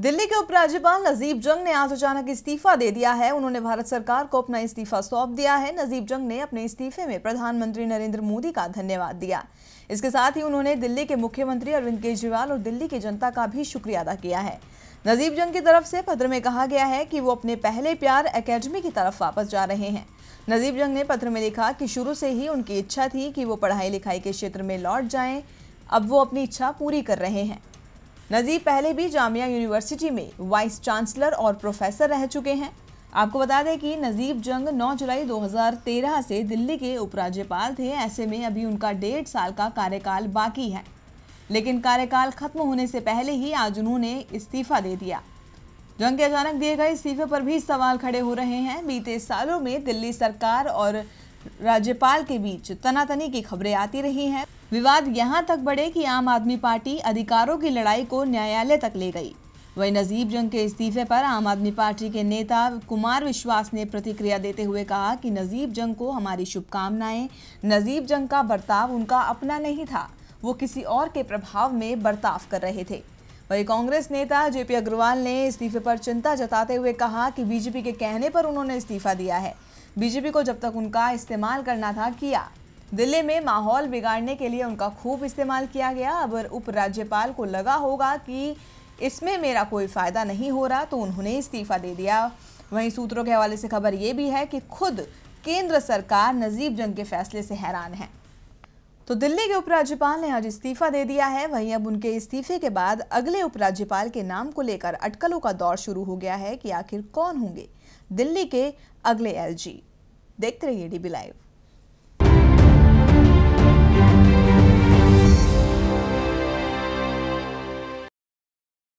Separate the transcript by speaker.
Speaker 1: दिल्ली के उपराज्यपाल नजीब जंग ने आज अचानक इस्तीफा दे दिया है। उन्होंने भारत सरकार को अपना इस्तीफा सौंप दिया है। नजीब जंग ने अपने इस्तीफे में प्रधानमंत्री नरेंद्र मोदी का धन्यवाद दिया। इसके साथ ही उन्होंने दिल्ली के मुख्यमंत्री अरविंद केजरीवाल और दिल्ली की जनता का भी शुक्रिया अदा किया है। नजीब जंग की तरफ़ से पत्र में कहा गया है कि वो अपने पहले प्यार एकेडमी की तरफ़ वापस जा रहे हैं। नजीब जंग ने पत्र में लिखा कि शुरू से ही उनकी इच्छा थी कि वो पढ़ाई लिखाई के क्षेत्र में लौट जाएँ। अब वो अपनी इच्छा पूरी कर रहे हैं। नजीब पहले भी जामिया यूनिवर्सिटी में वाइस चांसलर और प्रोफेसर रह चुके हैं। आपको बता दें कि नजीब जंग 9 जुलाई 2013 से दिल्ली के उपराज्यपाल थे, ऐसे में अभी उनका डेढ़ साल का कार्यकाल बाकी है। लेकिन कार्यकाल खत्म होने से पहले ही आज उन्होंने इस्तीफा दे दिया। जंग के अचानक दिए गए इस्तीफे पर भी सवाल खड़े हो रहे हैं। बीते सालों में दिल्ली सरकार और राज्यपाल के बीच तनातनी की खबरें आती रही हैं। विवाद यहाँ तक बढ़े कि आम आदमी पार्टी अधिकारों की लड़ाई को न्यायालय तक ले गई। वही नजीब जंग के इस्तीफे पर आम आदमी पार्टी के नेता कुमार विश्वास ने प्रतिक्रिया देते हुए कहा कि नजीब जंग को हमारी शुभकामनाएँ, नजीब जंग का बर्ताव उनका अपना नहीं था, वो किसी और के प्रभाव में बर्ताव कर रहे थे। वही कांग्रेस नेता जेपी अग्रवाल ने इस्तीफे पर चिंता जताते हुए कहा कि बीजेपी के कहने पर उन्होंने इस्तीफा दिया है। बीजेपी को जब तक उनका इस्तेमाल करना था किया दिल्ली में माहौल बिगाड़ने के लिए उनका खूब इस्तेमाल किया गया। अब उपराज्यपाल को लगा होगा कि इसमें मेरा कोई फ़ायदा नहीं हो रहा तो उन्होंने इस्तीफा दे दिया। वहीं सूत्रों के हवाले से खबर ये भी है कि खुद केंद्र सरकार नजीब जंग के फैसले से हैरान है। तो दिल्ली के उपराज्यपाल ने आज इस्तीफा दे दिया है। वहीं अब उनके इस्तीफे के बाद अगले उपराज्यपाल के नाम को लेकर अटकलों का दौर शुरू हो गया है कि आखिर कौन होंगे दिल्ली के अगले एलजी। देखते रहिए डीबी लाइव।